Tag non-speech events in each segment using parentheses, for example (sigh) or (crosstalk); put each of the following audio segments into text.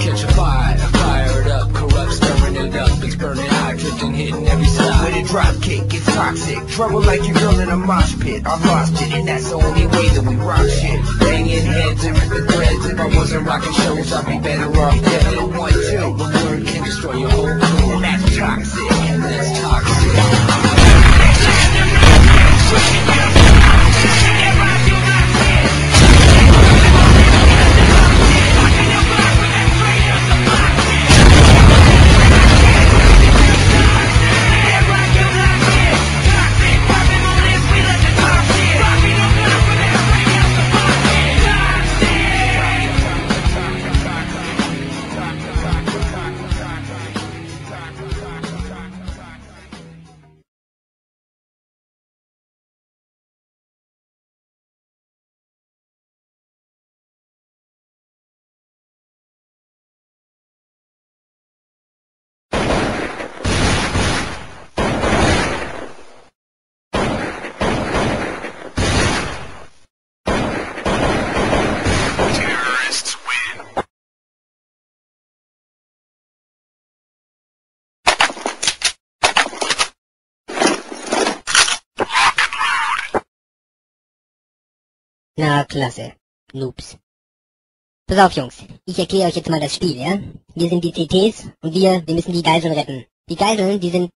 Catch a fire, fire it up, corrupt, stirring it up, it's burning drifting, hitting every side. With a drop kick, it's toxic. Trouble like your girl in a mosh pit. I lost it, and that's the only way that we rock shit. Banging heads and ripping threads, if I wasn't rocking shows, I'd be better off dead. Hello, one, two. One word can destroy your whole crew, that's toxic. that's toxic. Yes. Na, klasse. Noobs. Pass auf, Jungs. Ich erkläre euch jetzt mal das Spiel, ja? Wir sind die CTs und wir, wir müssen die Geiseln retten. Die Geiseln, die sind...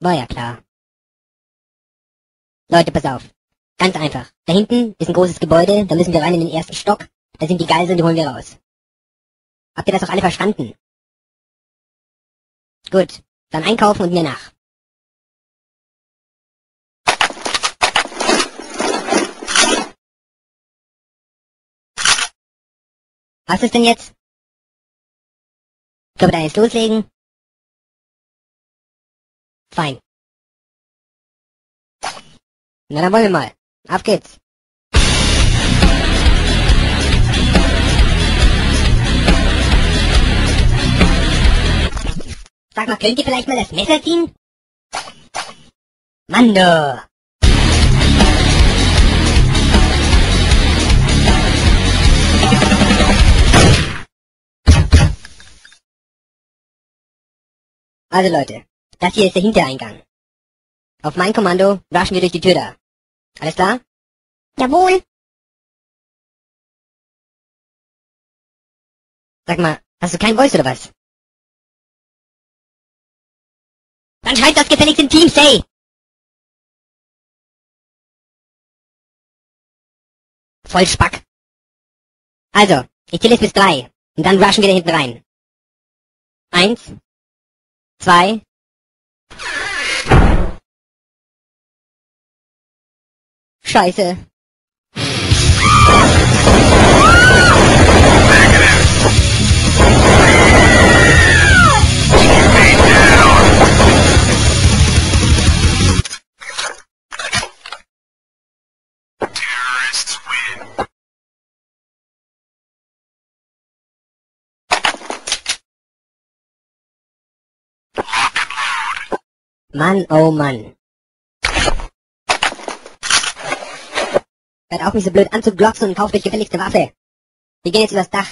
War ja klar. Leute, pass auf. Ganz einfach. Da hinten ist ein großes Gebäude, da müssen wir rein in den ersten Stock. Da sind die Geiseln, die holen wir raus. Habt ihr das doch alle verstanden? Gut, dann einkaufen und mir nach. Was ist denn jetzt? Können wir da jetzt loslegen? Fein. Na dann wollen wir mal. Auf geht's. Sag mal, könnt ihr vielleicht mal das Messer ziehen? Mando! Also Leute, das hier ist der Hintereingang. Auf mein Kommando raschen wir durch die Tür da. Alles klar? Jawohl. Sag mal, hast du kein Voice oder was? Dann schreibt das gefälligst in Teams, ey! Voll Spack. Also, ich zähle jetzt bis drei. Und dann rushen wir da hinten rein. Eins. Zwei. Scheiße. Mann, oh Mann. Hört auf, mich so blöd anzuglotzen und kauft euch gefälligste Waffe. Wir gehen jetzt übers Dach.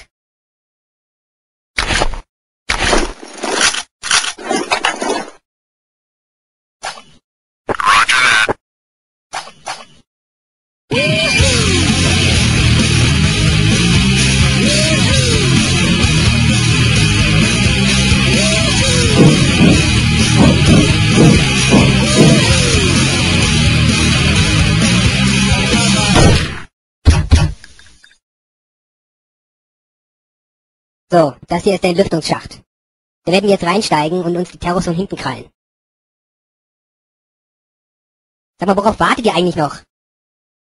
So, das hier ist der Lüftungsschacht. Wir werden jetzt reinsteigen und uns die Terrors von hinten krallen. Sag mal, worauf wartet ihr eigentlich noch?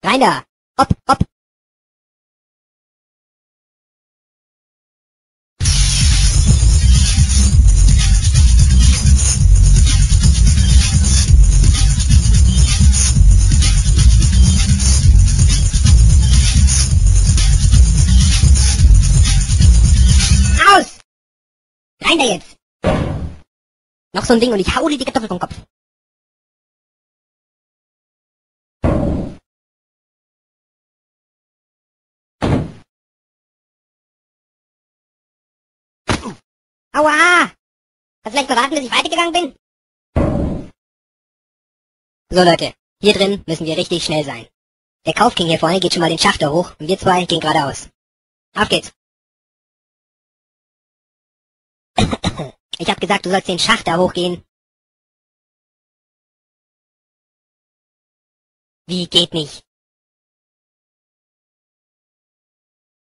Rein da! Hopp, hopp! Er jetzt? Noch so ein Ding und ich hau dir die Kartoffel vom Kopf. Aua! Kannst du vielleicht mal bis ich weitergegangen bin? So Leute, hier drin müssen wir richtig schnell sein. Der Kaufking hier vorne geht schon mal den Schacht da hoch und wir zwei gehen geradeaus. Auf geht's. Ich hab gesagt, du sollst den Schacht da hochgehen. Wie geht nicht?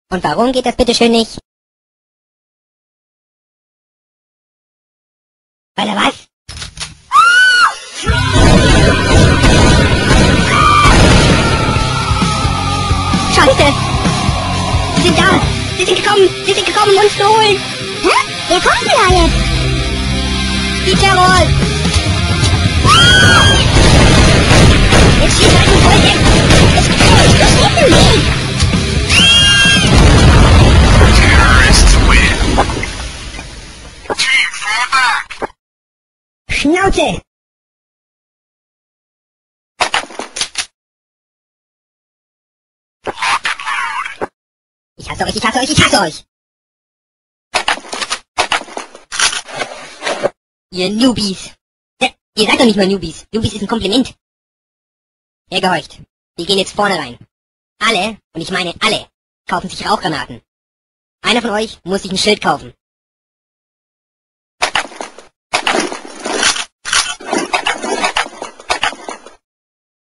Und warum geht das bitte schön nicht? Weil er was? Scheiße! Sie sind da! Sie sind gekommen! Sie sind gekommen, uns zu holen! Hä? Wer kommt denn da jetzt? Die Terror! Jetzt schießt halt voll weg! Es geht nicht, das steht im Weg. Terrorists win. Team, fall back. Schnauze! Ich hasse euch, ich hasse euch, ich hasse euch! Ihr Newbies! Ja, ihr seid doch nicht mal Newbies. Newbies ist ein Kompliment. Ihr gehorcht. Wir gehen jetzt vorne rein. Alle, und ich meine alle, kaufen sich Rauchgranaten. Einer von euch muss sich ein Schild kaufen.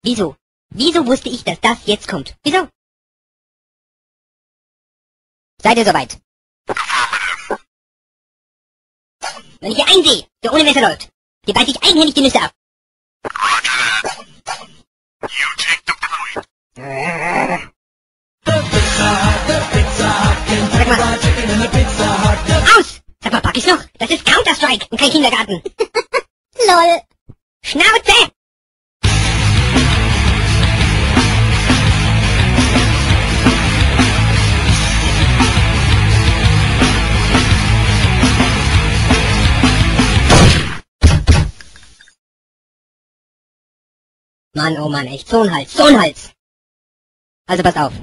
Wieso? Wieso wusste ich, dass das jetzt kommt? Wieso? Seid ihr soweit? Wenn ich hier einsehe, der ohne Messer läuft, dir beiß ich eigenhändig die Nüsse ab. Aus! Sag mal, pack ich's noch? Das ist Counter-Strike und kein Kindergarten. (laughs) Lol. Schnauze! Mann, oh Mann, echt, so ein Hals, so ein Hals! Also pass auf,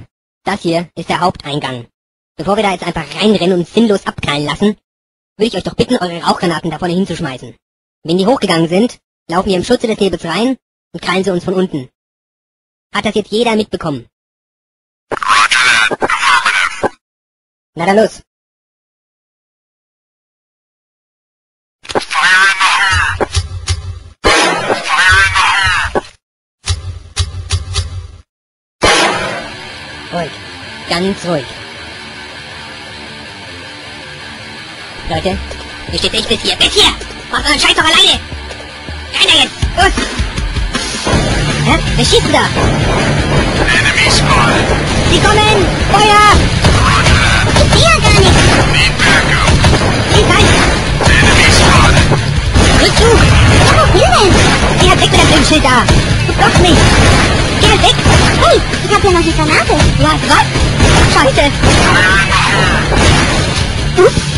das hier ist der Haupteingang. Bevor wir da jetzt einfach reinrennen und sinnlos abknallen lassen, würde ich euch doch bitten, eure Rauchgranaten da vorne hinzuschmeißen. Wenn die hochgegangen sind, laufen wir im Schutze des Nebels rein und krallen sie uns von unten. Hat das jetzt jeder mitbekommen? Na dann los. Ruhig. Ganz ruhig. Leute, ihr steht echt bis hier. Bis hier! Macht euren Scheiß doch alleine! Rein da jetzt! Los! Hä? Wer schießt denn da? Enemy spotted. Sie kommen! Feuer! Ich sehe ja gar nichts. Need backup. Hinterein! Enemy spotted. Rückzug! Ja, wofür denn? Geh halt weg mit dem Schild da! Du blockst mich! Geh halt weg! Hey, ich hab ja noch die Granate. Was? Was?